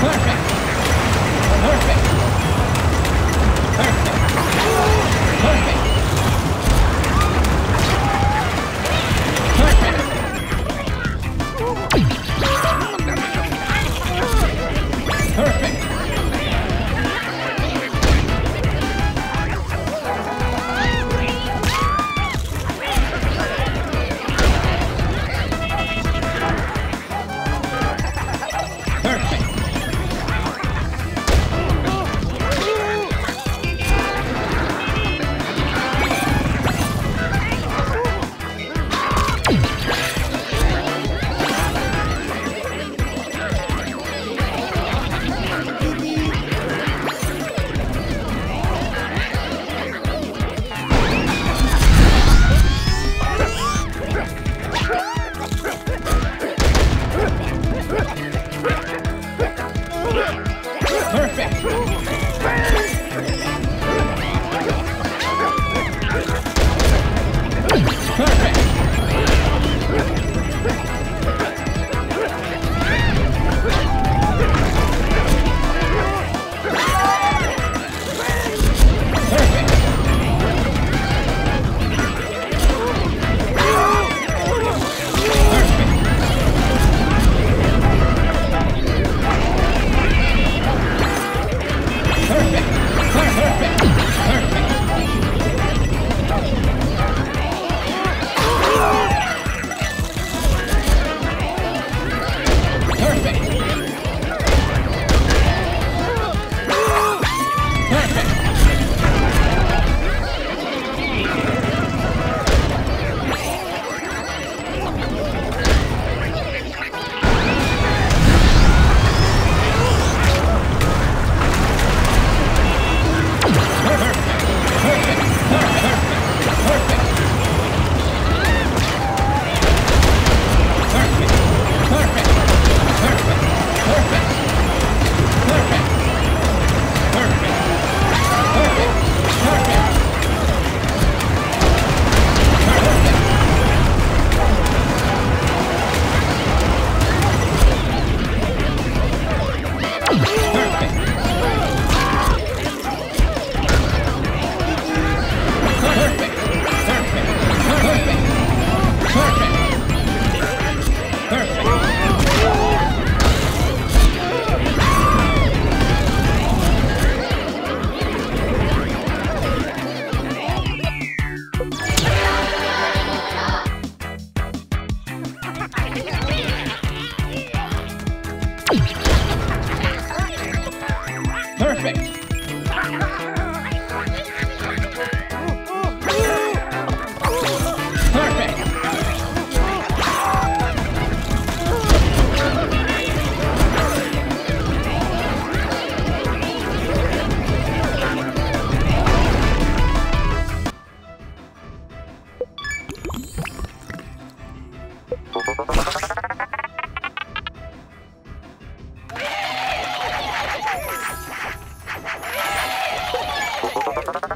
Perfect. Bye.